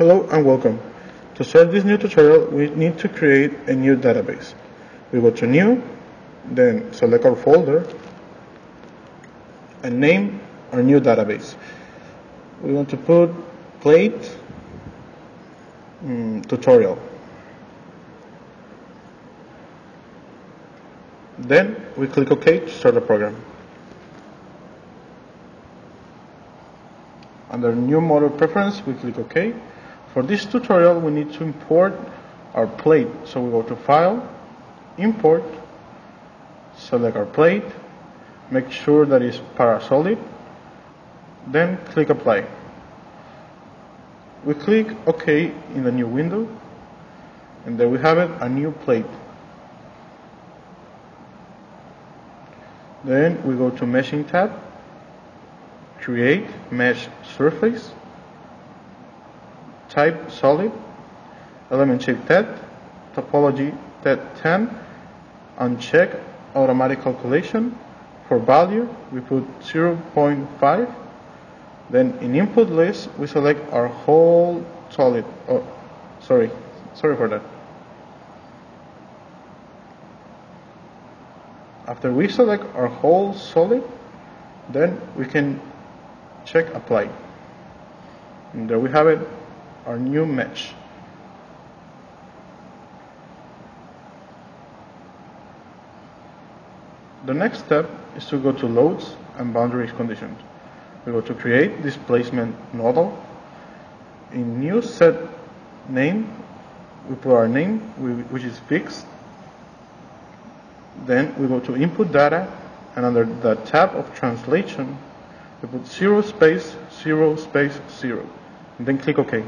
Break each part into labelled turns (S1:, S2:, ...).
S1: Hello and welcome. To start this new tutorial, we need to create a new database. We go to New, then select our folder, and name our new database. We want to put plate mm, tutorial. Then we click OK to start the program. Under new model preference, we click OK. For this tutorial, we need to import our plate. So we go to File, Import, select our plate, make sure that it's parasolid, then click Apply. We click OK in the new window, and there we have it, a new plate. Then we go to Meshing tab, Create Mesh Surface, type solid, element shape Tet, topology Tet 10, uncheck automatic calculation. For value, we put 0.5. Then in input list, we select our whole solid. Oh, sorry, sorry for that. After we select our whole solid, then we can check apply. And there we have it, our new mesh. The next step is to go to loads and boundaries conditions. We go to create displacement nodal. In new set name, we put our name, which is fixed. Then we go to input data, and under the tab of translation, we put zero space, zero space, zero. And then click OK.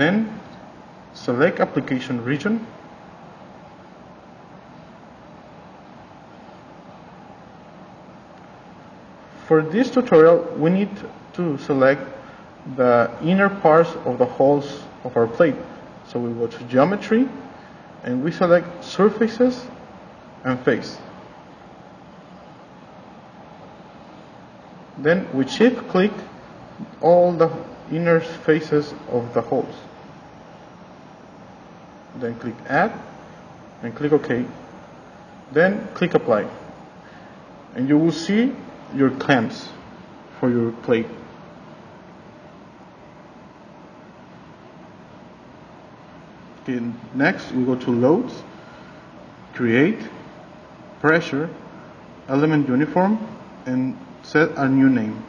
S1: Then select application region. For this tutorial, we need to select the inner parts of the holes of our plate. So we go to geometry and we select surfaces and face. Then we shift click all the inner faces of the holes. Then click add and click OK. Then click apply. And you will see your clamps for your plate. Okay, next we go to loads, create, pressure, element uniform, and set a new name.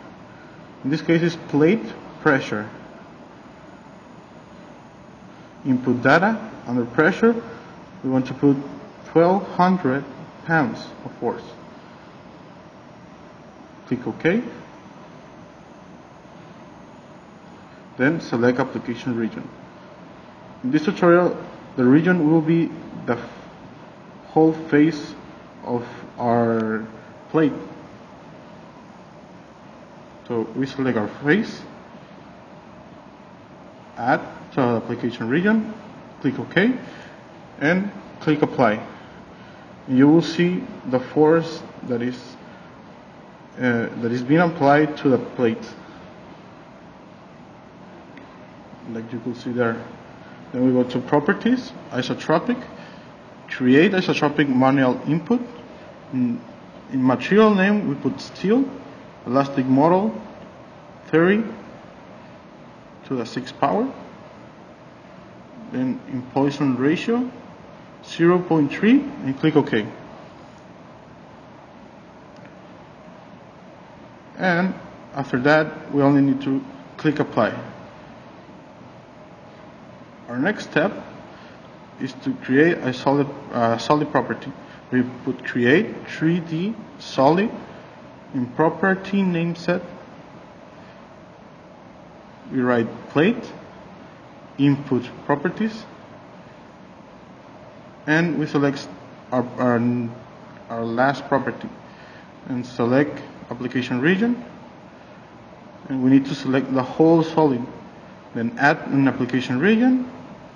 S1: In this case it's plate pressure. Input data under pressure, we want to put 1200 pounds of force. Click OK. Then select application region. In this tutorial, the region will be the whole face of our plate. So we select our face, add to application region, click OK, and click apply. You will see the force that is uh, that is being applied to the plate. Like you can see there. Then we go to properties, isotropic, create isotropic manual input. In, material name, we put steel, elastic model, 30 to the 6 power. Then in Poisson ratio, 0.3 and click OK. And after that, we only need to click apply. Our next step is to create a solid, uh, solid property. We put create 3D solid in property name set. We write plate, input properties, and we select our, our, our last property and select application region. And we need to select the whole solid then add an application region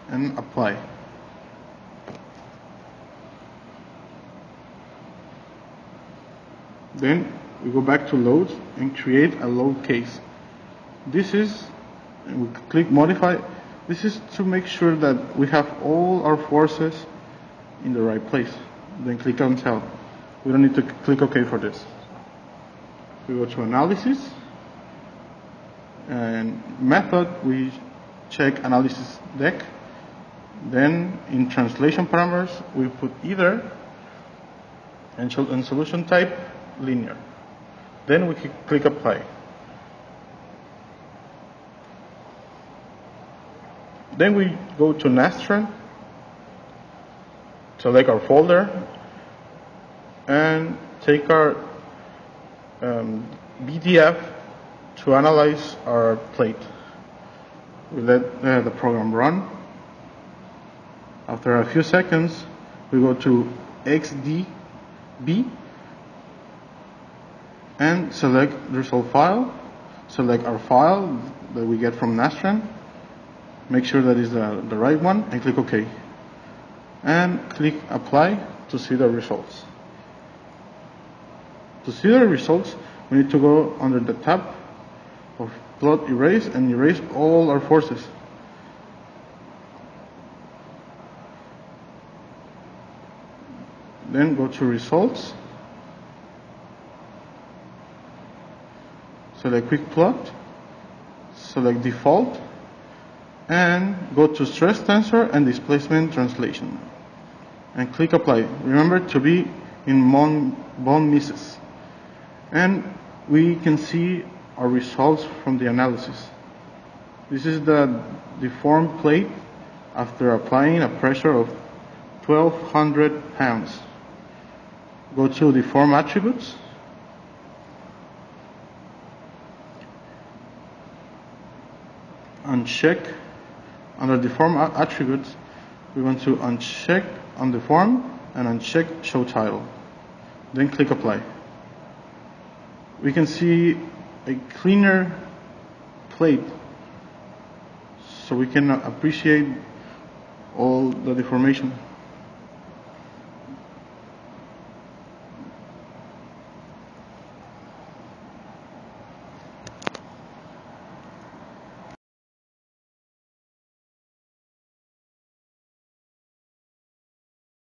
S1: and apply. Then we go back to loads and create a load case. This is, we click modify. This is to make sure that we have all our forces in the right place. Then click on cell. We don't need to click OK for this. We go to analysis and method we check analysis deck. Then in translation parameters we put either and, solution type linear. Then we click apply. Then we go to Nastran, select our folder, and take our um, BDF to analyze our plate. We let uh, the program run. After a few seconds, we go to XDB and select the result file. Select our file that we get from Nastran. Make sure that is the, the right one and click OK. And click apply to see the results. To see the results, we need to go under the tab of plot erase and erase all our forces. Then go to results. Select quick plot. Select default. And go to stress tensor and displacement translation. And click apply. Remember to be in von Mises. And we can see our results from the analysis. This is the deformed plate after applying a pressure of 1200 pounds. Go to deform attributes. Uncheck under the form attributes, we want to uncheck on the form and uncheck show title. Then click apply. We can see a cleaner plate so we can appreciate all the deformation.